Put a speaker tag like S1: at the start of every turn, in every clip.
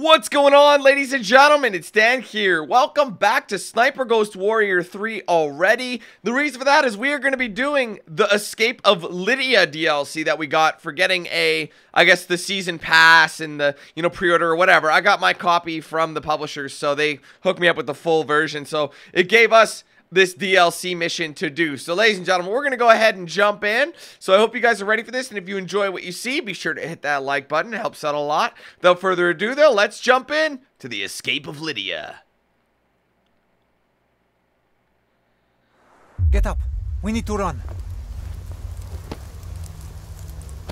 S1: What's going on, ladies and gentlemen? It's Dan here. Welcome back to Sniper Ghost Warrior 3 already. The reason for that is we are going to be doing the Escape of Lydia DLC that we got for getting a, I guess, the season pass and the, you know, pre-order or whatever. I got my copy from the publishers, so they hooked me up with the full version. So it gave us this DLC mission to do. So ladies and gentlemen, we're going to go ahead and jump in. So I hope you guys are ready for this. And if you enjoy what you see, be sure to hit that like button. It helps out a lot. Without further ado though, let's jump in to the escape of Lydia.
S2: Get up. We need to run.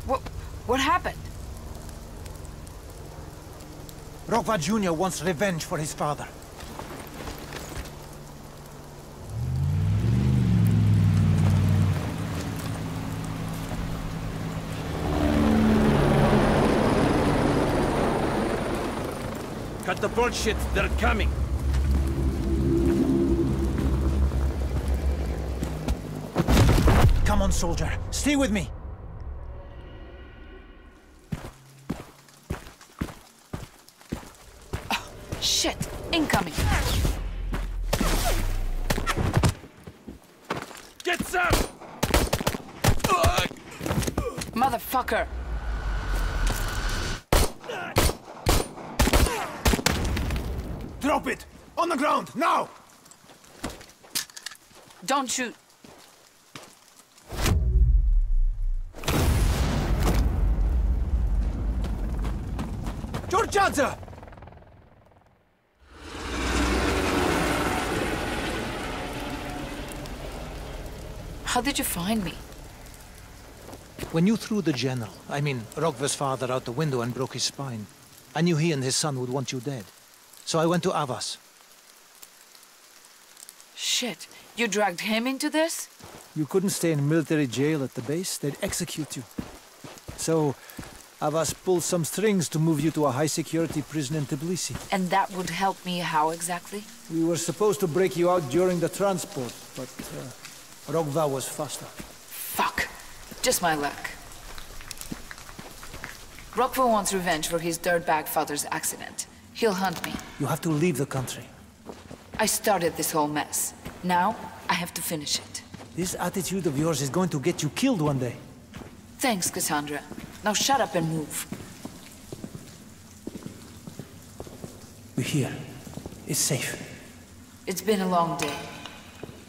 S3: What, what happened?
S2: Rokva Jr. wants revenge for his father.
S4: Cut the bullshit, they're coming.
S2: Come on, soldier. Stay with me.
S3: Shit! Incoming!
S4: Get some!
S3: Motherfucker!
S2: Drop it! On the ground, now!
S3: Don't shoot!
S2: Georgiadze!
S3: How did you find me?
S2: When you threw the general, I mean Rokva's father out the window and broke his spine, I knew he and his son would want you dead. So I went to Avas.
S3: Shit, you dragged him into this?
S2: You couldn't stay in military jail at the base, they'd execute you. So, Avas pulled some strings to move you to a high-security prison in Tbilisi.
S3: And that would help me how exactly?
S2: We were supposed to break you out during the transport, but uh, Rokva was faster.
S3: Fuck. Just my luck. Rokva wants revenge for his dirtbag father's accident. He'll hunt me.
S2: You have to leave the country.
S3: I started this whole mess. Now, I have to finish it.
S2: This attitude of yours is going to get you killed one day.
S3: Thanks, Cassandra. Now shut up and move.
S2: We're here. It's safe.
S3: It's been a long day.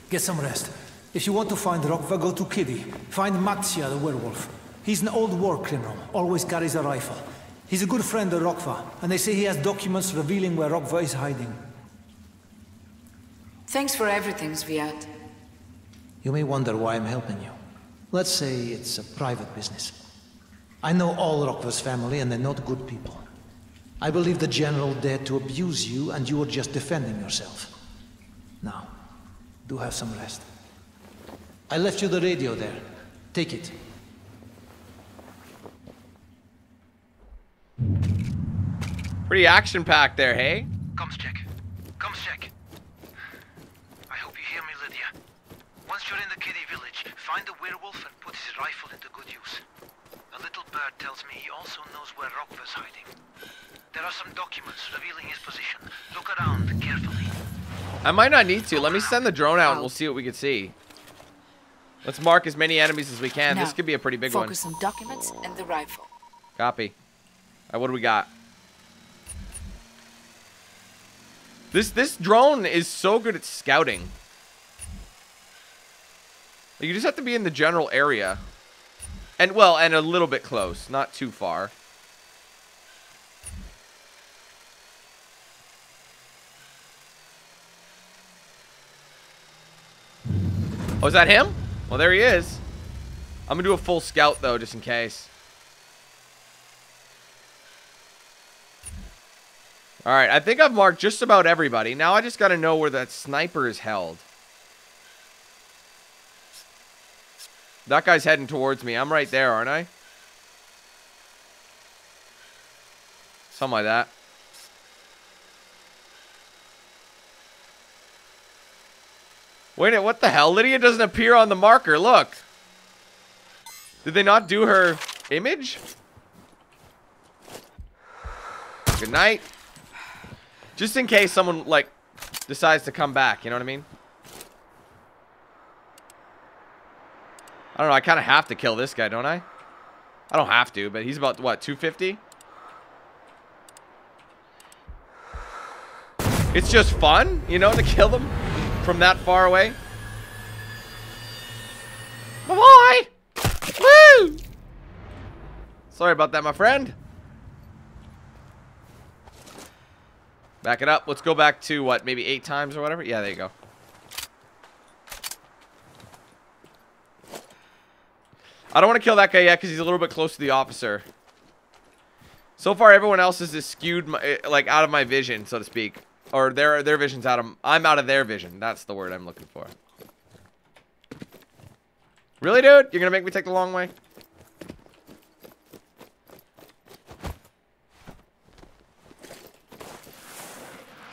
S2: Get some rest. If you want to find Rokva, go to Kiddy. Find Maxia the werewolf. He's an old war criminal, always carries a rifle. He's a good friend of Rokva, and they say he has documents revealing where Rokva is hiding.
S3: Thanks for everything, Sviat.
S2: You may wonder why I'm helping you. Let's say it's a private business. I know all Rokva's family, and they're not good people. I believe the General dared to abuse you, and you were just defending yourself. Now, do have some rest. I left you the radio there. Take it.
S1: Pretty action-packed there, hey?
S5: Comms check. Comms check. I hope you hear me, Lydia. Once you're in the kiddie village, find the werewolf and put his rifle into good use. A little bird tells me he also knows where Rokva's hiding. There are some documents revealing his position. Look around carefully.
S1: I might not need to. Let me send the drone out and oh. we'll see what we can see. Let's mark as many enemies as we can.
S3: Now,
S1: this could be a pretty big
S3: Focus
S1: one.
S3: on documents and the rifle.
S1: Copy. All right, what do we got? This this drone is so good at scouting. You just have to be in the general area. And, well, and a little bit close. Not too far. Oh, is that him? Well, there he is. I'm going to do a full scout, though, just in case. Alright, I think I've marked just about everybody. Now I just got to know where that sniper is held. That guy's heading towards me. I'm right there, aren't I? Something like that. Wait a what the hell? Lydia doesn't appear on the marker. Look. Did they not do her image? Good night. Just in case someone, like, decides to come back. You know what I mean? I don't know. I kind of have to kill this guy, don't I? I don't have to, but he's about, what, 250? It's just fun, you know, to kill them from that far away. Bye-bye! Woo! Sorry about that, my friend. Back it up. Let's go back to, what, maybe eight times or whatever? Yeah, there you go. I don't want to kill that guy yet because he's a little bit close to the officer. So far, everyone else is skewed, my, eh, like, out of my vision, so to speak. Or their their vision's out of... I'm out of their vision. That's the word I'm looking for. Really, dude? You're gonna make me take the long way?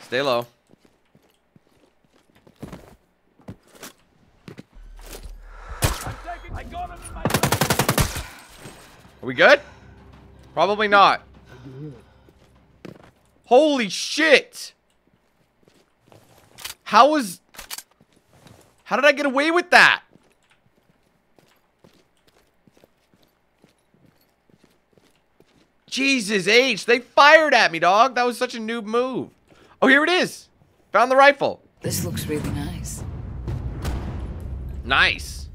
S1: Stay low. Are we good? Probably not. Holy shit! How was... How did I get away with that? Jesus H, they fired at me, dog. That was such a noob move. Oh, here it is. Found the rifle.
S3: This looks really nice.
S1: Nice.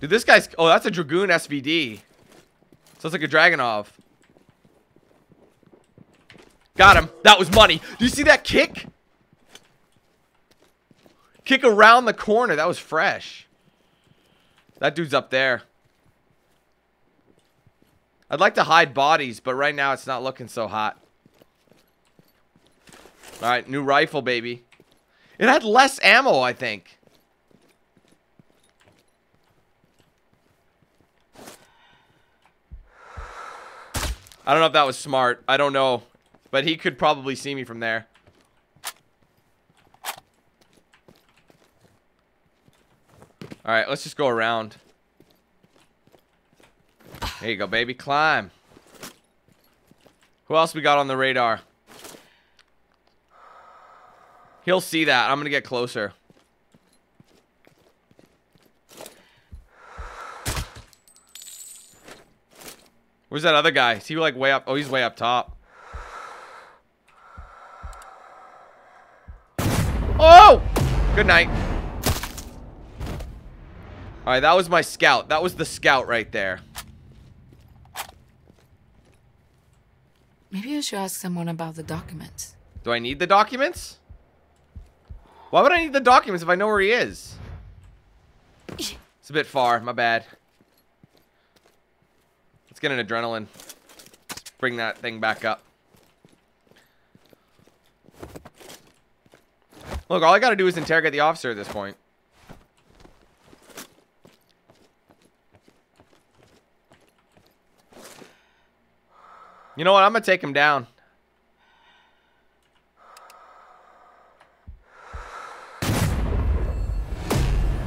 S1: Dude, this guy's... Oh, that's a Dragoon SVD. Sounds like a Dragunov. Got him. That was money. Do you see that kick? Kick around the corner. That was fresh. That dude's up there. I'd like to hide bodies, but right now it's not looking so hot. Alright, new rifle, baby. It had less ammo, I think. I don't know if that was smart. I don't know. But he could probably see me from there. Alright, let's just go around. There you go, baby. Climb. Who else we got on the radar? He'll see that. I'm going to get closer. Where's that other guy? Is he like way up? Oh, he's way up top. Oh! Good night. Alright, that was my scout. That was the scout right there.
S3: Maybe I should ask someone about the documents.
S1: Do I need the documents? Why would I need the documents if I know where he is? It's a bit far. My bad. Let's get an adrenaline. Let's bring that thing back up. Look, all I gotta do is interrogate the officer at this point. You know what? I'm gonna take him down.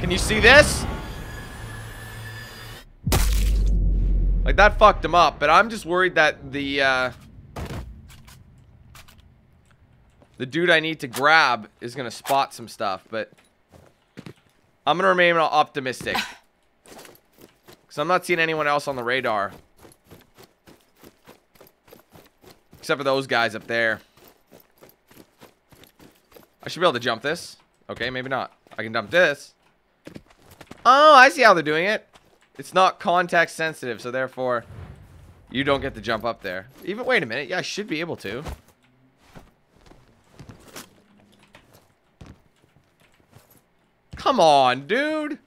S1: Can you see this? Like, that fucked him up, but I'm just worried that the, uh... The dude I need to grab is gonna spot some stuff, but... I'm gonna remain optimistic. Because I'm not seeing anyone else on the radar. Except for those guys up there. I should be able to jump this. Okay, maybe not. I can jump this. Oh, I see how they're doing it. It's not context sensitive, so therefore you don't get to jump up there. Even, wait a minute. Yeah, I should be able to. Come on, dude.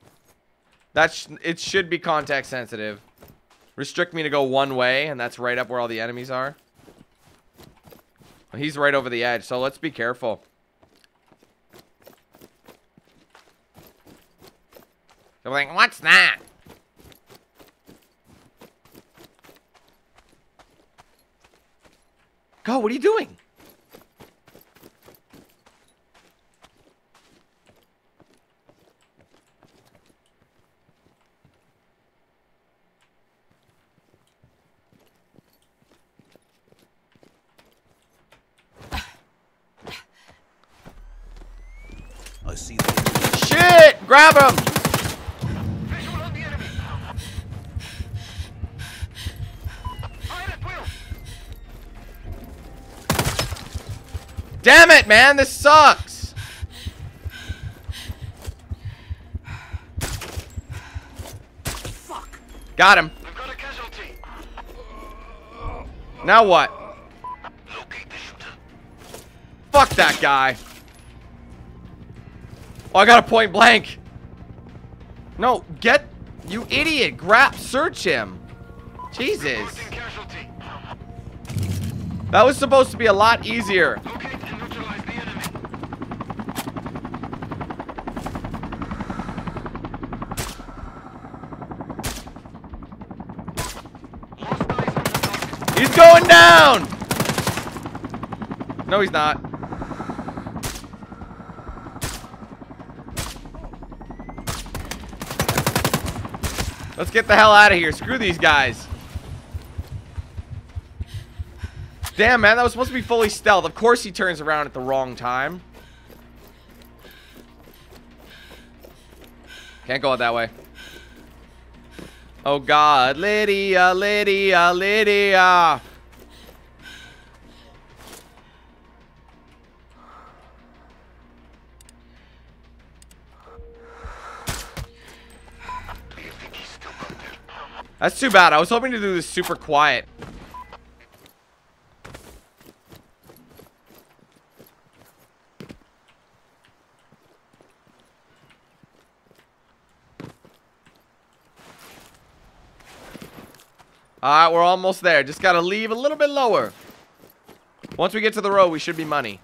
S1: That's it should be context sensitive. Restrict me to go one way, and that's right up where all the enemies are. He's right over the edge, so let's be careful. I'm like, what's that? Go, what are you doing?
S4: See the
S1: Shit! Grab him!
S5: Visual on the enemy. Fire at will.
S1: Damn it, man! This sucks!
S4: fuck.
S1: Got him.
S5: I've got a casualty.
S1: Now what?
S5: Locate the shooter.
S1: Fuck that guy. Oh, I got a point blank. No, get... You idiot. Grab... Search him. Jesus. That was supposed to be a lot easier. He's going down! No, he's not. Let's get the hell out of here. Screw these guys. Damn, man. That was supposed to be fully stealth. Of course he turns around at the wrong time. Can't go out that way. Oh, God. Lydia, Lydia, Lydia. That's too bad. I was hoping to do this super quiet. Alright, we're almost there. Just gotta leave a little bit lower. Once we get to the road, we should be money.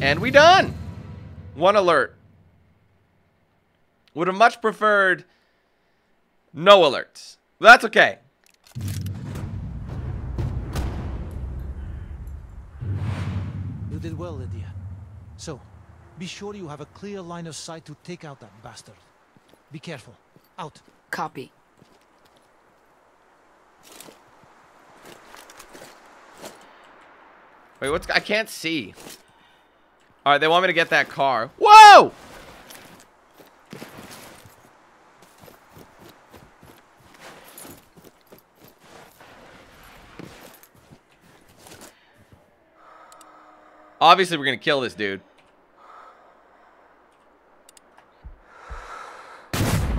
S1: And we done! One alert. Would have much preferred no alerts. That's okay.
S2: You did well, Lydia. So, be sure you have a clear line of sight to take out that bastard. Be careful. Out.
S3: Copy.
S1: Wait, what's... I can't see. Alright, they want me to get that car. Whoa! Obviously, we're gonna kill this dude.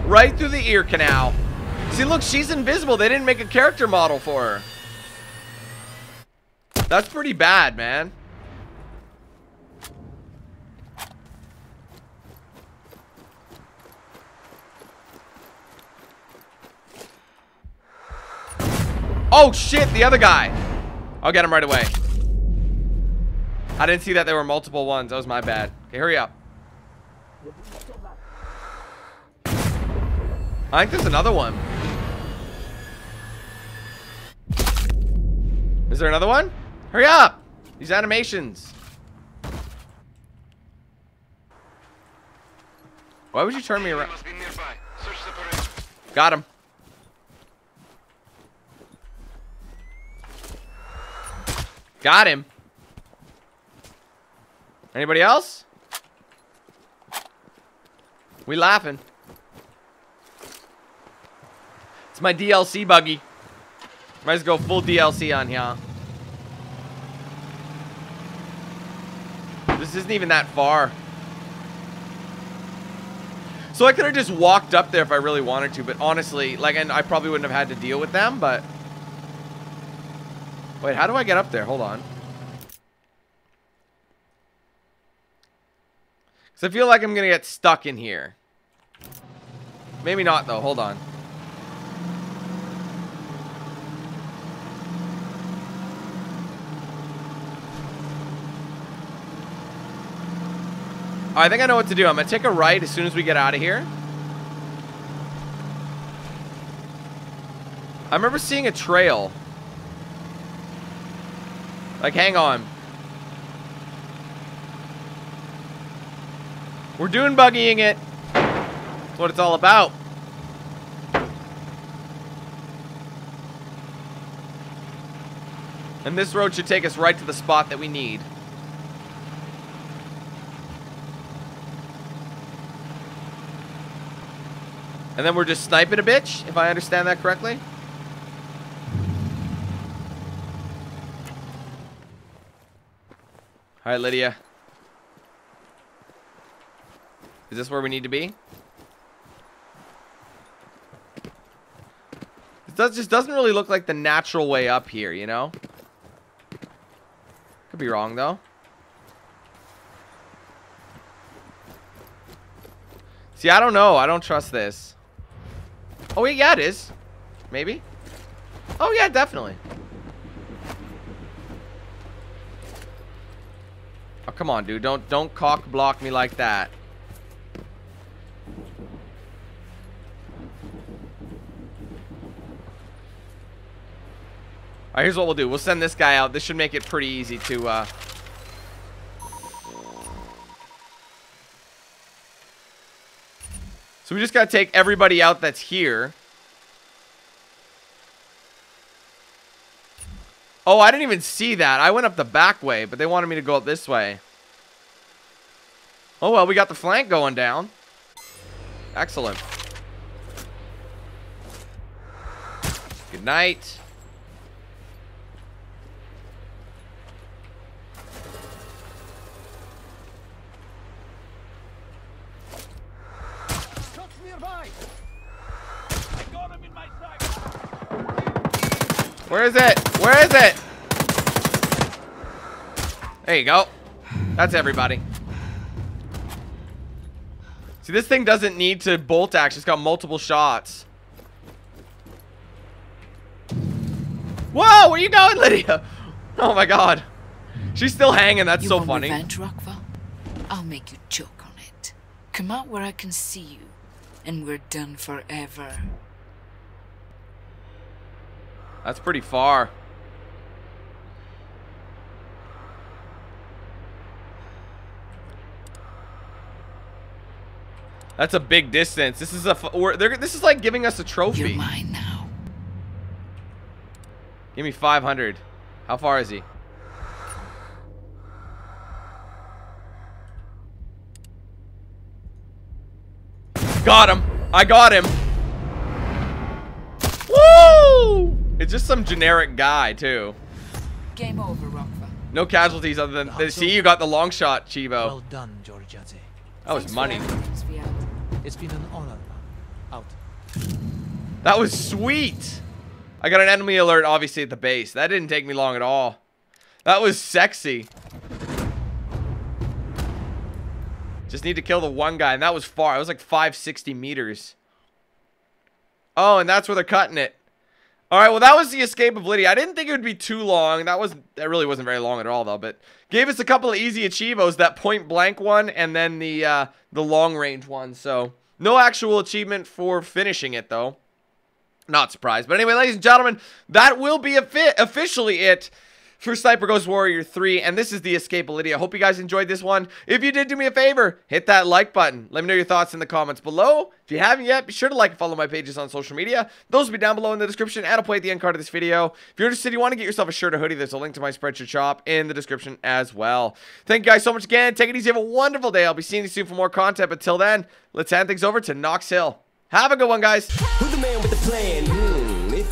S1: Right through the ear canal. See, look, she's invisible. They didn't make a character model for her. That's pretty bad, man. Oh, shit, the other guy. I'll get him right away. I didn't see that there were multiple ones. That was my bad. Okay, hurry up. I think there's another one. Is there another one? Hurry up! These animations. Why would you turn me around? Got him. Got him. Anybody else? We laughing. It's my DLC buggy. Might as well go full DLC on here. This isn't even that far. So I could have just walked up there if I really wanted to, but honestly, like, and I probably wouldn't have had to deal with them, but... Wait, how do I get up there? Hold on. Because I feel like I'm going to get stuck in here. Maybe not, though. Hold on. I think I know what to do. I'm going to take a right as soon as we get out of here. I remember seeing a trail. Like, hang on. We're doing buggying it. That's what it's all about. And this road should take us right to the spot that we need. And then we're just sniping a bitch, if I understand that correctly. Alright, Lydia. Is this where we need to be? It does, just doesn't really look like the natural way up here, you know? Could be wrong, though. See, I don't know. I don't trust this. Oh, yeah, it is. Maybe. Oh, yeah, definitely. Oh, come on, dude. Don't don't cock block me like that. Here's what we'll do. We'll send this guy out. This should make it pretty easy to, uh... So we just gotta take everybody out that's here. Oh, I didn't even see that. I went up the back way, but they wanted me to go up this way. Oh, well, we got the flank going down. Excellent. Good night. Where is it? Where is it? There you go. That's everybody. See, this thing doesn't need to bolt action. It's got multiple shots. Whoa, where are you going, Lydia? Oh my god. She's still hanging. That's
S3: you
S1: so
S3: want
S1: funny.
S3: Revenge? I'll make you choke on it. Come out where I can see you, and we're done forever.
S1: That's pretty far. That's a big distance. This is a. We're, this is like giving us a trophy.
S3: You're mine now.
S1: Give me 500. How far is he? Got him. I got him. It's just some generic guy, too.
S3: Game over, Rokva.
S1: No casualties other than...
S2: Also-
S1: see, you got the long shot, Chivo.
S2: Well done, Georgiadze.
S1: that was
S3: Thanks for
S1: money.
S2: It's been an honor. Out.
S1: That was sweet. I got an enemy alert, obviously, at the base. That didn't take me long at all. That was sexy. Just need to kill the one guy, and that was far. It was like 560 meters. Oh, and that's where they're cutting it. All right, well, that was the escape of Lydia. I didn't think it would be too long. That was that really wasn't very long at all, though. But gave us a couple of easy achievos. That point blank one, and then the uh, the long range one. So no actual achievement for finishing it, though. Not surprised. But anyway, ladies and gentlemen, that will be officially it for Sniper Ghost Warrior 3, and this is the Escape Lydia. Hope you guys enjoyed this one. If you did, do me a favor, hit that like button. Let me know your thoughts in the comments below. If you haven't yet, be sure to like and follow my pages on social media. Those will be down below in the description, and I'll play at the end card of this video. If you're interested, you want to get yourself a shirt or hoodie, there's a link to my Spreadshirt shop in the description as well. Thank you guys so much again. Take it easy. Have a wonderful day. I'll be seeing you soon for more content, but till then, let's hand things over to Knox Hill. Have a good one, guys.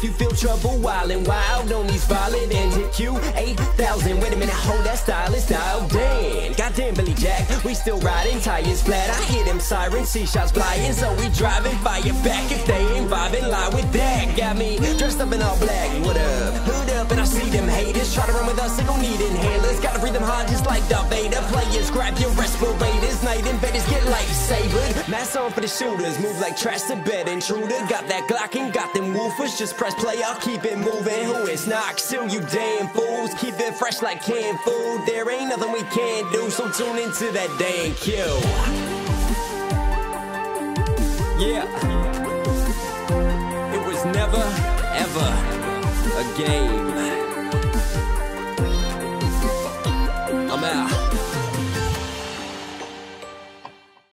S6: You feel trouble wildin' wild on these violent and hit you 8,000. Wait a minute, hold that style is dialed in. Goddamn Billy Jack, we still riding tires flat. I hear them sirens, see shots flying, so we driving fire back. If they ain't vibing, lie with that. Got me dressed up in all black. What up? Hood up, and I see them haters try to run with us. They don't need inhalers. Gotta breathe them hard just like Darth Vader. Players, grab your respirators. Night invaders get lightsabered. Mask on for the shooters, move like trash to bed intruder. Got that Glock and got them woofers. Just press play, I'll keep it moving. Who is not? Hill, you damn fools? Keep it fresh like canned food. There ain't nothing we can't do, so tune into that damn kill. Yeah. It was never, ever a game.